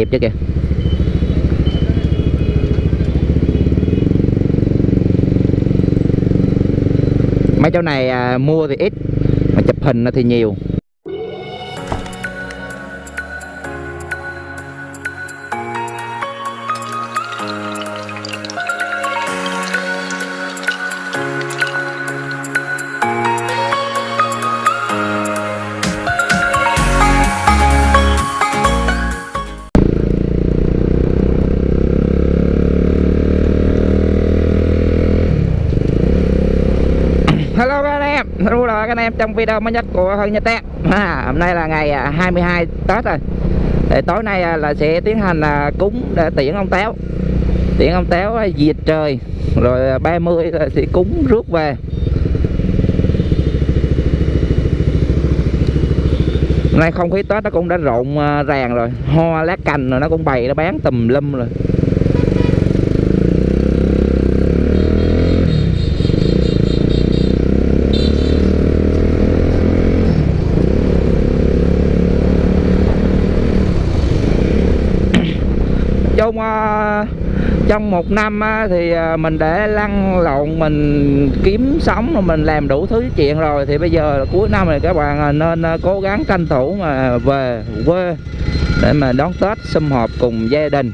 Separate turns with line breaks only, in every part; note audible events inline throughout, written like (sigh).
đẹp chứ kìa? Mấy chỗ này à, mua thì ít mà chụp hình thì nhiều. Hello các anh em, hello các anh em trong video mới nhất của Hân Nha Tét à, Hôm nay là ngày à, 22 Tết rồi. Thì Tối nay à, là sẽ tiến hành à, cúng để tiễn ông Téo Tiễn ông Téo diệt trời. Rồi 30 là sẽ cúng rước về. Hôm nay không khí Tết nó cũng đã rộn ràng rồi. Hoa lá cành rồi nó cũng bày nó bán tùm lum rồi. Trong ờ, trong một năm thì ờ, mình để lăn lộn, mình kiếm sống rồi mình làm đủ thứ chuyện rồi. Thì bây giờ là cuối năm này các bạn à, nên ờ, cố gắng tranh thủ mà về quê để mà đón Tết sum họp cùng gia đình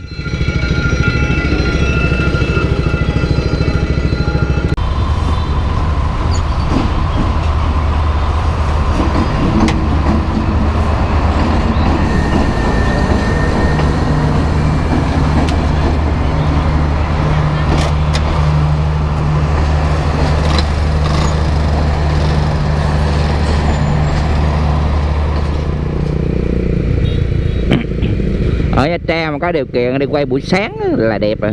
ở Nha Trang mà có điều kiện đi quay buổi sáng là đẹp rồi.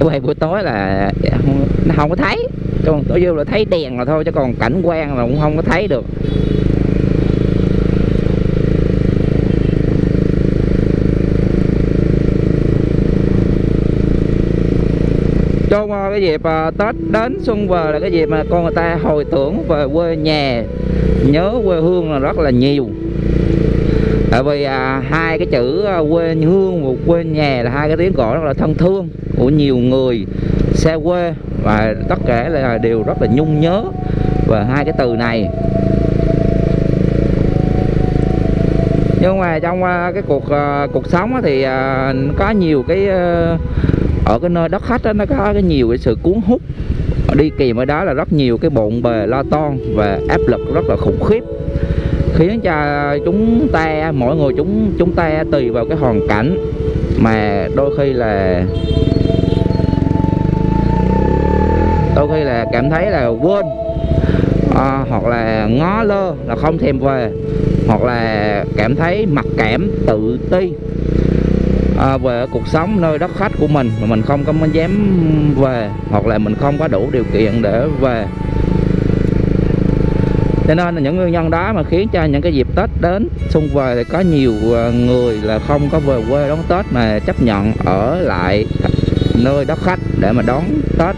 Quay buổi tối là không, nó không có thấy. Còn tối vô là thấy đèn là thôi chứ còn cảnh quan là cũng không có thấy được. Trong cái dịp ờ, Tết đến xuân về là cái dịp mà con người ta hồi tưởng về quê nhà nhớ quê hương là rất là nhiều tại vì à, hai cái chữ à, quê hương và quê nhà là hai cái tiếng gọi rất là thân thương của nhiều người xa quê và tất cả là đều rất là nhung nhớ về hai cái từ này. Nhưng mà trong à, cái cuộc à, cuộc sống thì có nhiều cái ở cái nơi đất khách đó nó có cái nhiều cái sự cuốn hút. Đi kèm ở đó là rất nhiều cái bộn bề lo toan và áp lực rất là khủng khiếp khiến cho chúng ta mỗi người chúng chúng ta tùy vào cái hoàn cảnh. Mà đôi khi là đôi khi là cảm thấy là quên. À, hoặc là ngó lơ là không thèm về. Hoặc là cảm thấy mặc cảm tự ti. À, về cuộc sống nơi đất khách của mình mà mình không có dám về. Hoặc là mình không có đủ điều kiện để về cho nên là những nguyên nhân đó mà khiến cho những cái dịp Tết đến, xung về thì có nhiều ờ, người là không có về quê đón Tết mà chấp nhận ở lại nơi đất khách để mà đón Tết.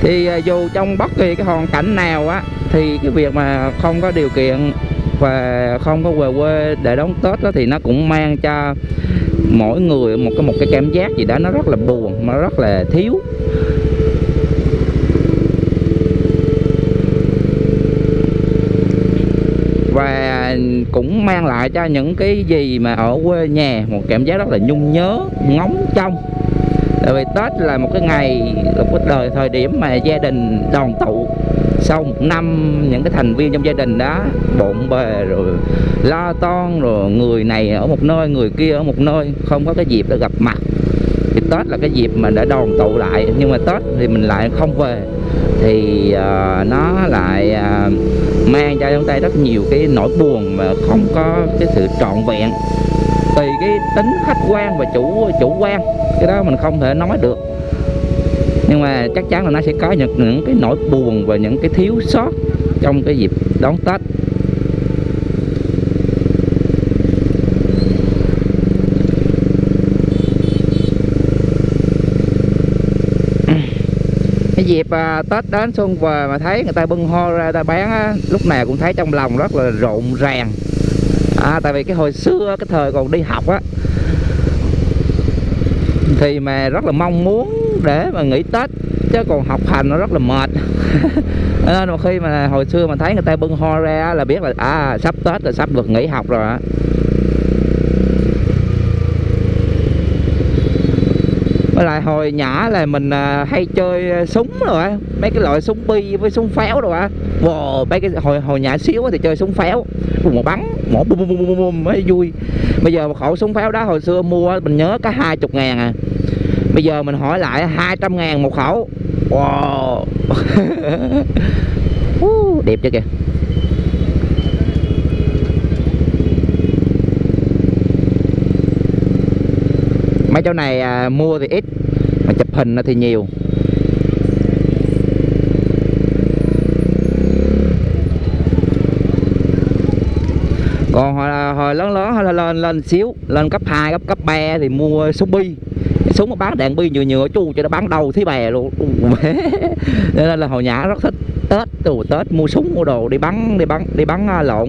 Thì ờ, dù trong bất kỳ cái hoàn cảnh nào á thì cái việc mà không có điều kiện và không có về quê để đón Tết đó thì nó cũng mang cho mỗi người một cái một cái cảm giác gì đó nó rất là buồn nó rất là thiếu. Và cũng mang lại cho những cái gì mà ở quê nhà một cảm giác rất là nhung nhớ, ngóng trông. Tại vì tết là một cái ngày, là một cái đời, thời điểm mà gia đình đoàn tụ sau một năm những cái thành viên trong gia đình đó bộn bề rồi lo toan rồi người này ở một nơi người kia ở một nơi không có cái dịp để gặp mặt. Thì tết là cái dịp mà để đoàn tụ lại nhưng mà tết thì mình lại không về. Thì uh, nó lại uh, mang cho chúng ta rất nhiều cái nỗi buồn mà không có cái sự trọn vẹn. Tùy cái tính khách quan và chủ chủ quan cái đó mình không thể nói được nhưng mà chắc chắn là nó sẽ có những, những cái nỗi buồn và những cái thiếu sót trong cái dịp đón Tết. Cái dịp à, Tết đến xuân về mà thấy người ta bưng hô ra ta bán á, lúc nào cũng thấy trong lòng rất là rộn ràng. À, tại vì cái hồi xưa cái thời còn đi học á thì mà rất là mong muốn để mà nghỉ Tết chứ còn học hành nó rất là mệt. (laughs) Nên mà khi mà hồi xưa mà thấy người ta bưng ho ra là biết là à sắp Tết là sắp được nghỉ học rồi á. Với lại hồi nhỏ là mình à, hay chơi súng rồi á mấy cái loại súng bi với súng pháo rồi á. Wow, mấy cái hồi hồi nhỏ xíu thì chơi súng pháo một bắn một bum bum bum bum bum mới vui. Bây giờ một khẩu súng pháo đó hồi xưa mua mình nhớ có hai chục ngàn à bây giờ mình hỏi lại 200 ngàn một khẩu. Wow. (laughs) Đẹp chưa kìa. Mấy chỗ này à, mua thì ít mà chụp hình thì nhiều. Còn hồi, à, hồi lớn lớn hồi lên lên xíu lên cấp 2, cấp cấp 3 thì mua Shopee súng mà bán đạn bi nhựa nhựa chu cho nó bán đầu thấy bè luôn. (laughs) Nên là hồi nhã rất thích tết từ tết mua súng mua đồ đi bắn đi bắn đi bắn uh, lộn.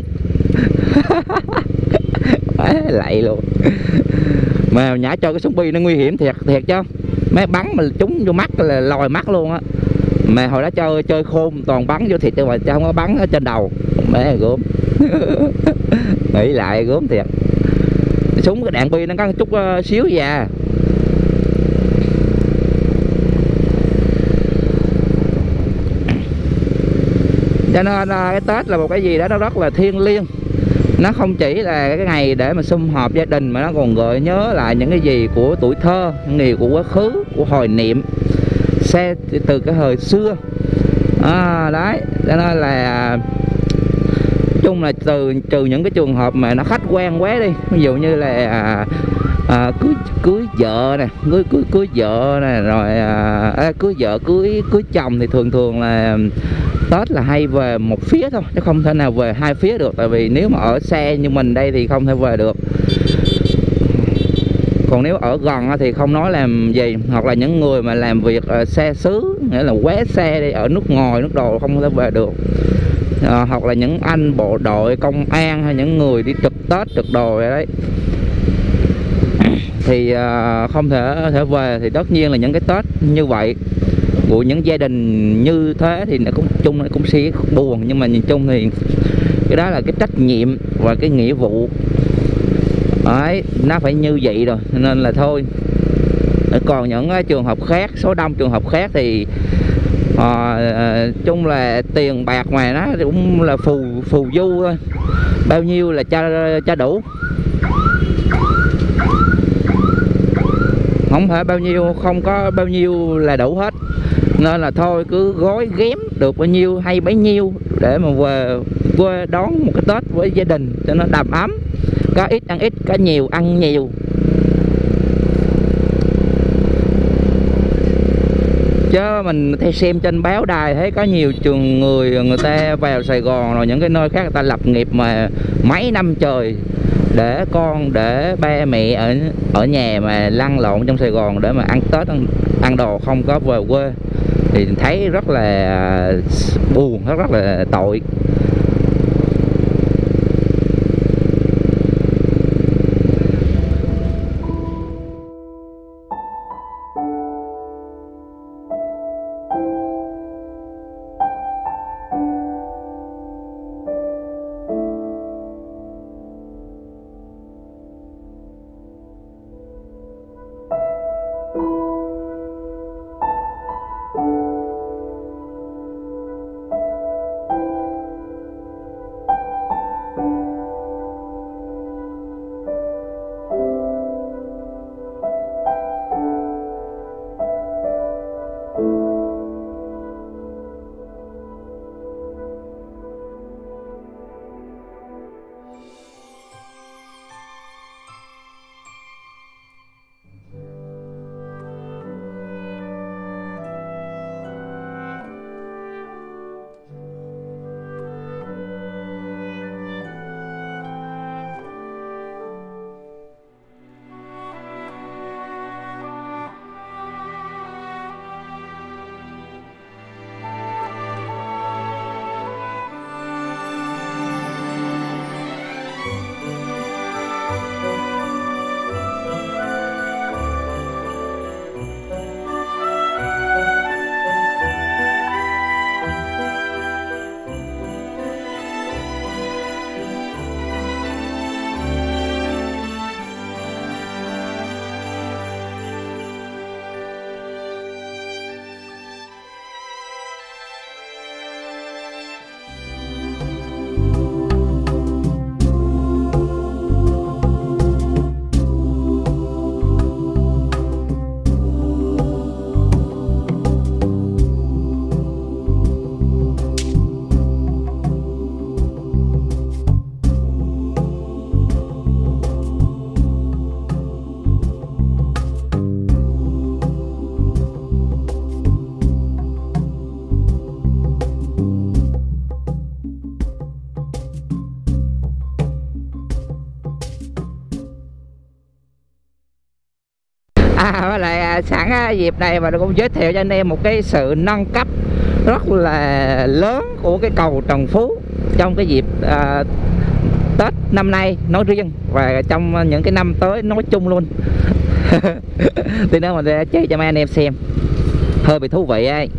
(laughs) Lạy luôn. Mà nhã cho cái súng bi nó nguy hiểm thiệt thiệt chứ. Mấy bắn mà trúng vô mắt là lòi mắt luôn á. Mà hồi đó chơi chơi khôn toàn bắn vô thịt mà không có bắn ở trên đầu. Mẹ gớm. (laughs) Nghĩ lại gớm thiệt. Súng cái đạn bi nó có chút uh, xíu già cho nên ờ, cái tết là một cái gì đó nó rất là thiêng liêng. Nó không chỉ là cái ngày để mà sum họp gia đình mà nó còn gợi nhớ lại những cái gì của tuổi thơ những gì của quá khứ của hồi niệm. Xe từ cái thời xưa. À, đấy cho nên là chung là từ trừ những cái trường hợp mà nó khách quan quá đi ví dụ như là à, à, cưới cưới vợ nè cưới cưới cưới vợ nè rồi à, à, cưới vợ cưới cưới chồng thì thường thường là Tết là hay về một phía thôi chứ không thể nào về hai phía được tại vì nếu mà ở xe như mình đây thì không thể về được. Còn nếu ở gần thì không nói làm gì hoặc là những người mà làm việc à, xe xứ nghĩa là quét xe đi ở nước ngoài nước đồ không thể về được à, hoặc là những anh bộ đội công an hay những người đi trực tết trực đồ vậy đấy. Thì à, không thể thể về thì tất nhiên là những cái tết như vậy của những gia đình như thế thì nó cũng chung nó cũng sẽ buồn. Nhưng mà nhìn chung thì cái đó là cái trách nhiệm và cái nghĩa vụ. Ấy nó phải như vậy rồi nên là thôi. Còn những ờ, trường hợp khác số đông trường hợp khác thì à, chung là tiền bạc ngoài nó cũng là phù phù du thôi. Bao nhiêu là cho cho đủ. Không phải bao nhiêu không có bao nhiêu là đủ hết. Nên là thôi cứ gói ghém được bao nhiêu hay bấy nhiêu để mà về quê đón một cái tết với gia đình cho nó đầm ấm. Có ít ăn ít có nhiều ăn nhiều. Chứ mình thấy xem trên báo đài thấy có nhiều trường người người ta vào Sài Gòn rồi những cái nơi khác người ta lập nghiệp mà mấy năm trời để con để ba mẹ ở ở nhà mà lăn lộn trong Sài Gòn để mà ăn Tết ăn, ăn đồ không có về quê. Thì thấy rất là à, buồn rất rất là tội. À, với lại à, sẵn à, dịp này mà cũng giới thiệu cho anh em một cái sự nâng cấp rất là lớn của cái cầu Trần Phú trong cái dịp à, Tết năm nay nói riêng và trong những cái năm tới nói chung luôn. (laughs) Thì nếu mình sẽ chơi cho mấy anh em xem hơi bị thú vị ấy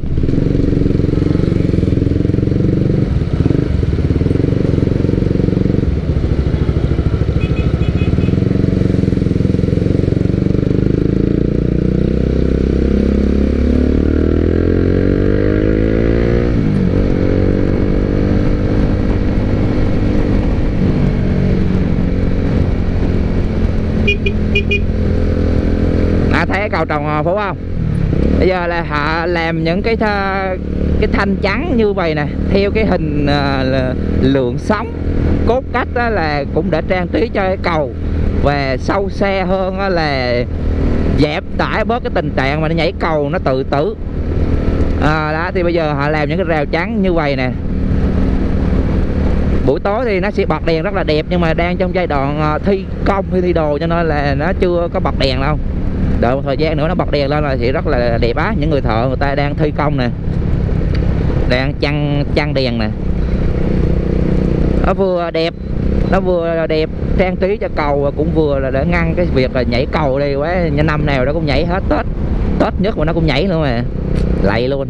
à, thấy phải không? Bây giờ là họ làm những cái tha, cái thanh trắng như vậy nè theo cái hình à, là lượng sóng cốt cách đó là cũng đã trang trí cho cái cầu. Và sâu xe hơn đó là dẹp tải bớt cái tình trạng mà nó nhảy cầu nó tự tử. À, đó thì bây giờ họ làm những cái rào trắng như vậy nè. Buổi tối thì nó sẽ bật đèn rất là đẹp nhưng mà đang trong giai đoạn à, thi công hay thi đồ cho nên là nó chưa có bật đèn đâu đợi một thời gian nữa, nó bật đèn lên là sẽ rất là đẹp á. Những người thợ người ta đang thi công nè, đang chăn chăn đèn nè. Nó vừa đẹp, nó vừa đẹp, trang trí cho cầu và cũng vừa là để ngăn cái việc là nhảy cầu đi quá. Năm nào nó cũng nhảy hết tết tết nhất mà nó cũng nhảy nữa mà. Lạy luôn.